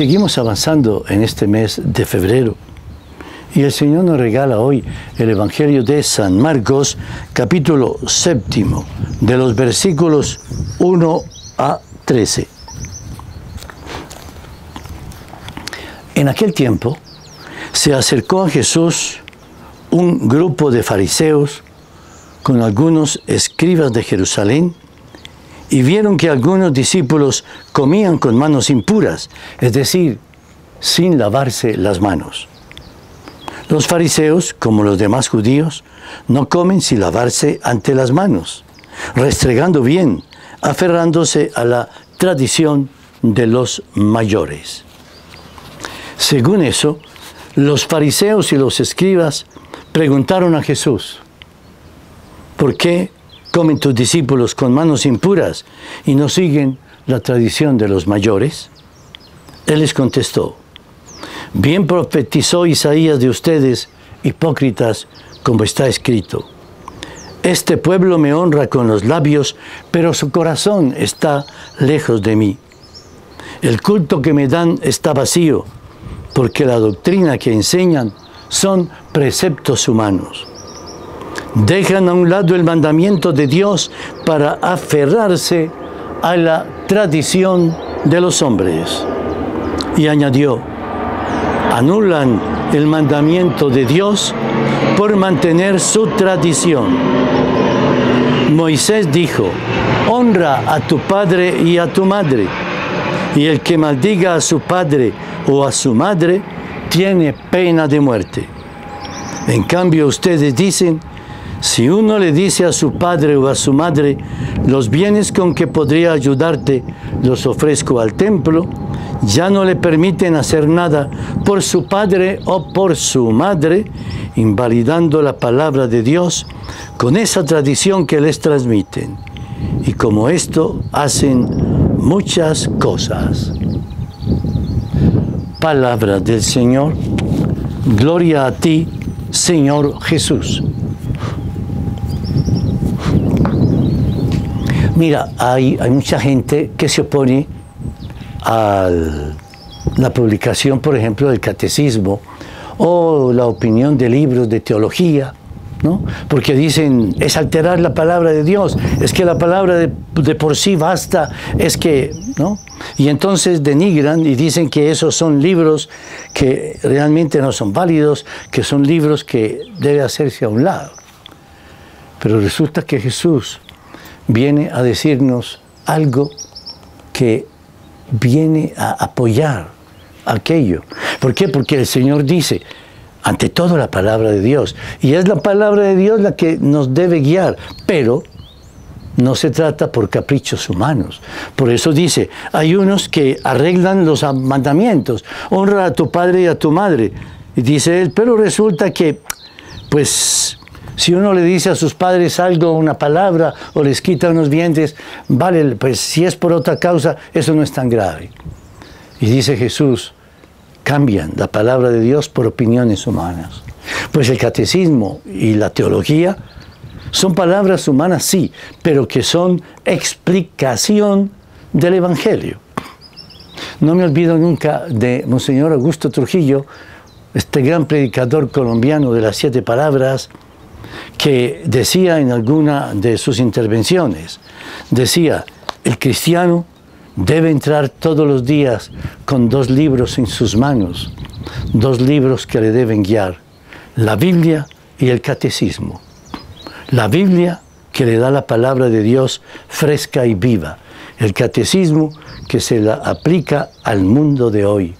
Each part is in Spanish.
seguimos avanzando en este mes de febrero. Y el Señor nos regala hoy el Evangelio de San Marcos, capítulo séptimo, de los versículos 1 a 13. En aquel tiempo se acercó a Jesús un grupo de fariseos con algunos escribas de Jerusalén y vieron que algunos discípulos comían con manos impuras, es decir, sin lavarse las manos. Los fariseos, como los demás judíos, no comen sin lavarse ante las manos, restregando bien, aferrándose a la tradición de los mayores. Según eso, los fariseos y los escribas preguntaron a Jesús, ¿por qué comen tus discípulos con manos impuras y no siguen la tradición de los mayores? Él les contestó, bien profetizó Isaías de ustedes, hipócritas, como está escrito. Este pueblo me honra con los labios, pero su corazón está lejos de mí. El culto que me dan está vacío, porque la doctrina que enseñan son preceptos humanos. Dejan a un lado el mandamiento de Dios para aferrarse a la tradición de los hombres. Y añadió, anulan el mandamiento de Dios por mantener su tradición. Moisés dijo, honra a tu padre y a tu madre, y el que maldiga a su padre o a su madre, tiene pena de muerte. En cambio, ustedes dicen, si uno le dice a su padre o a su madre, los bienes con que podría ayudarte los ofrezco al templo, ya no le permiten hacer nada por su padre o por su madre, invalidando la palabra de Dios con esa tradición que les transmiten. Y como esto hacen muchas cosas palabra del Señor. Gloria a ti, Señor Jesús. Mira, hay, mucha gente que se opone a la publicación, por ejemplo, del catecismo o la opinión de libros de teología ¿no? Porque dicen, es alterar la palabra de Dios, es que la palabra de, por sí basta, es que, ¿no? Y entonces denigran y dicen que esos son libros que realmente no son válidos, que son libros que debe hacerse a un lado. Pero resulta que Jesús viene a decirnos algo que viene a apoyar aquello. ¿Por qué? Porque el Señor dice, ante todo la palabra de Dios. Y es la palabra de Dios la que nos debe guiar, pero no se trata por caprichos humanos. Por eso dice, hay unos que arreglan los mandamientos, honra a tu padre y a tu madre. Y dice él, pero resulta que, pues, si uno le dice a sus padres algo, una palabra, o les quita unos dientes, vale, pues si es por otra causa, eso no es tan grave. Y dice Jesús, cambian la palabra de Dios por opiniones humanas. Pues el catecismo y la teología son palabras humanas, sí, pero que son explicación del Evangelio. No me olvido nunca de Monseñor Augusto Trujillo, este gran predicador colombiano de las siete palabras, que decía en alguna de sus intervenciones, decía, el cristiano debe entrar todos los días con dos libros en sus manos, dos libros que le deben guiar, la Biblia y el Catecismo. La Biblia que le da la palabra de Dios fresca y viva, el Catecismo que se la aplica al mundo de hoy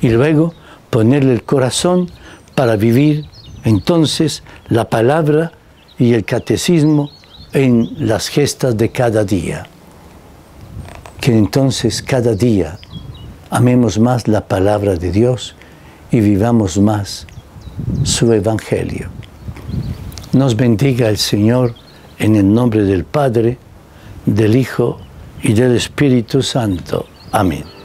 y luego ponerle el corazón para vivir entonces la palabra y el catecismo en las gestas de cada día que entonces cada día amemos más la palabra de Dios y vivamos más su evangelio. Nos bendiga el Señor en el nombre del Padre, del Hijo y del Espíritu Santo. Amén.